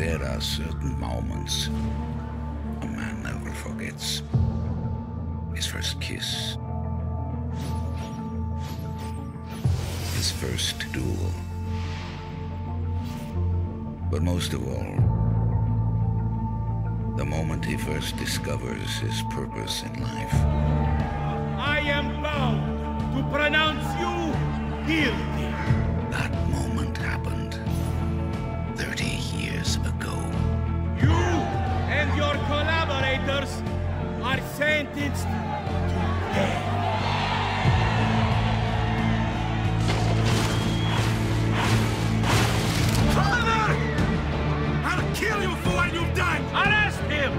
are certain moments a man never forgets. His first kiss. His first duel. But most of all, the moment he first discovers his purpose in life. I am bound to pronounce you guilty. sentenced to. I'll kill you for what you've done! Arrest him!